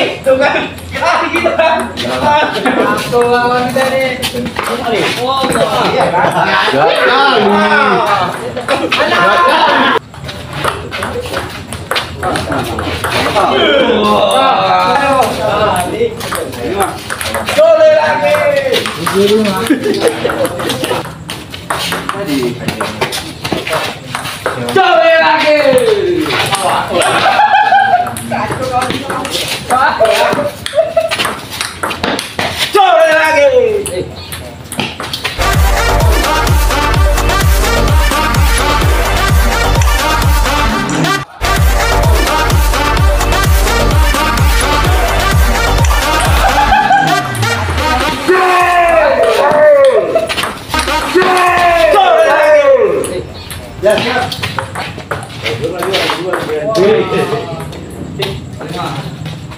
gitu kan. Ah, gitu kan. Lawan kita nih. Oh, Iya kan? Boleh lagi. Boleh lagi. Boleh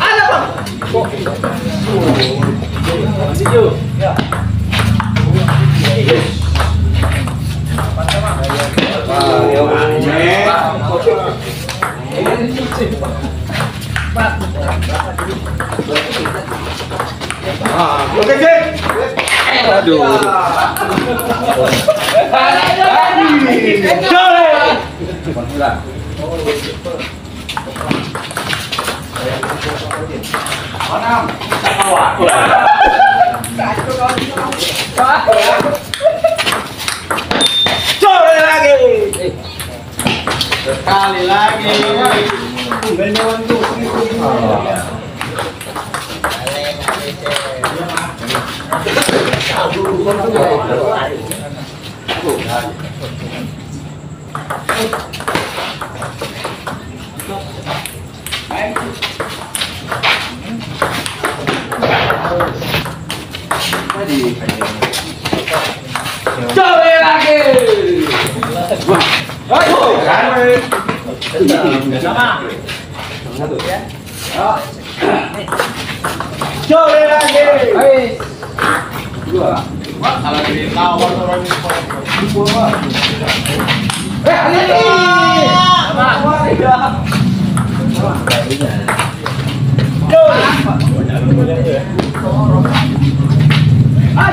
Ada bang. Aduh. Boleh. Boleh lagi. Sekali lagi. Boleh lagi. Aduh. thủ thôi Đấy. Cái gì phải Trở về là kì Đấy thôi Cái này Trở về là kì Đấy Kalau di orang Eh. Ah,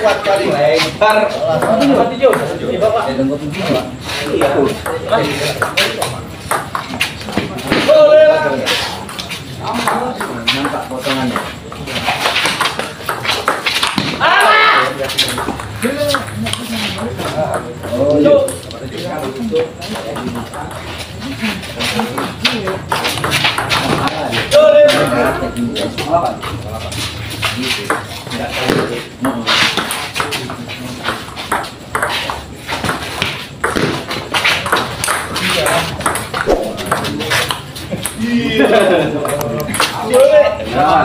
kuat kali. Lebar. Empat hijau. Ini bapak. Iya. Boleh lah. Nampak potongannya. Ah! Oh, yuk. Boleh. 야.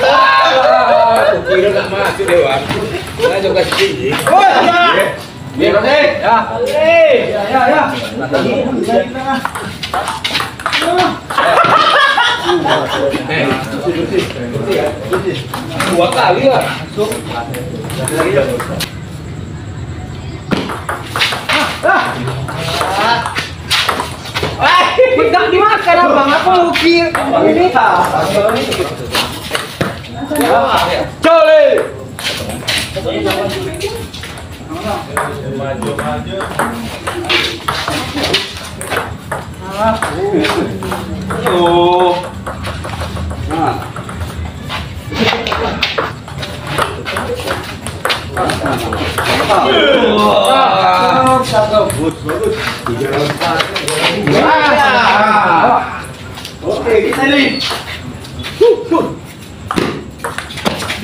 Kira nak masuk dewan. Saya juga sini. Deh. Ya. Ya, ya, ya. Dua kali lah. Pegang dimakan abang. Aku kira ini. 好了吗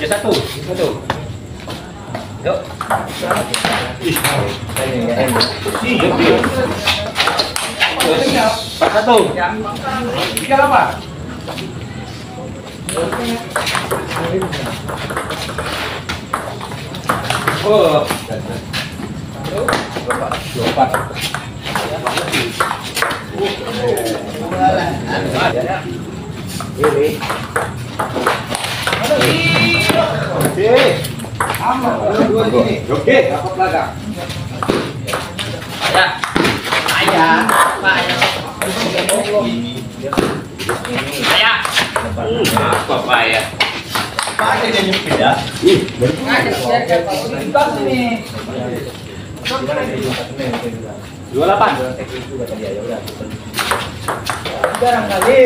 Ya satu, satu. Yuk. Satu. Tiga apa? Oh. Oke, dapat laga. Apa Pak ya? Pakai dia nyepit ya. Dua delapan. Jarang kali.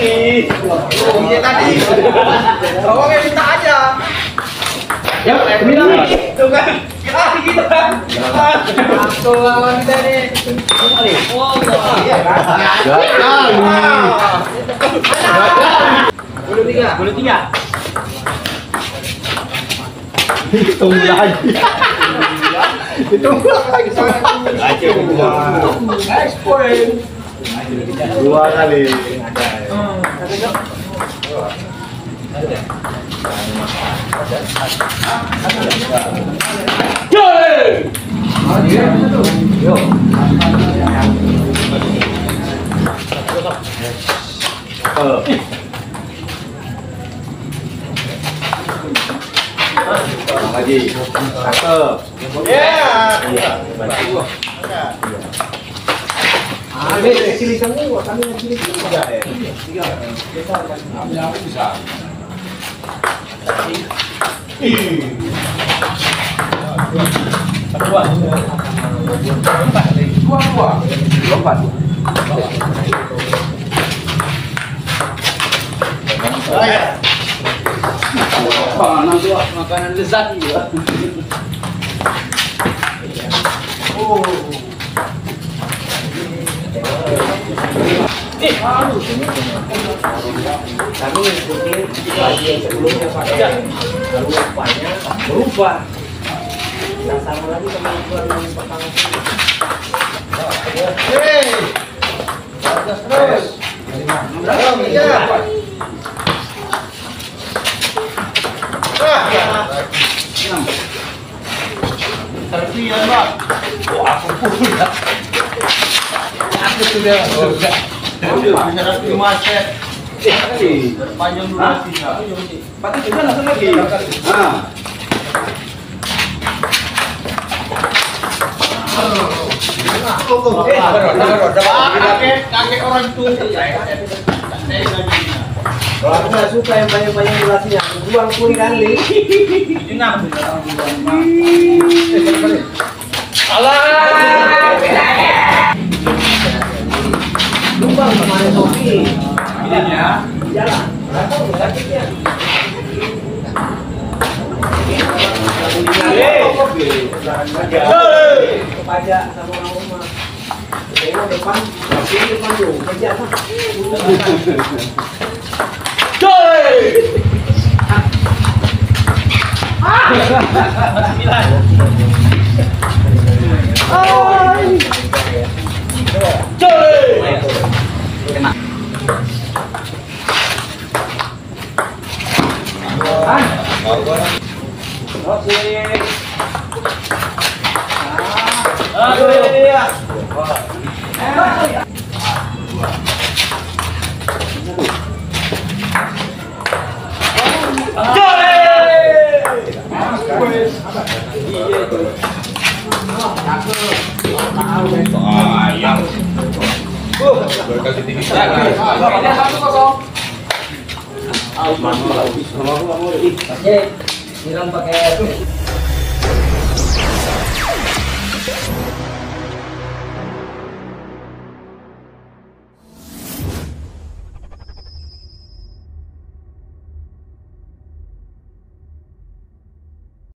Ini tadi. Oke, minta aja. Ya, minum. Itu kan. Gitu kan. Satu lawan kita nih. Iya kan? Bulu tiga. Bulu tiga. Hitung lagi. Hitung lagi sana. Nice point. Dua kali. Lagi. Cakep. Ya. Semua. Kami yang Tiga ya. Dua. dua dua. Oh, ya. Makanan tuh makanan lezat juga. Oh. Kami lagi yang sebelumnya Pak. Lalu berubah. Nah sama lagi sama aturan yang pertama. Terus. Sudah. Panjang durasinya. Kalau nggak suka yang aku buang kali. Lumbang kemarin Sofi. ya. Jalan. Pajak sama orang rumah. Tengok depan, depan tuh, kerja mah. Sayang. Berkali tinggi Oke, siram pakai